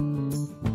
Música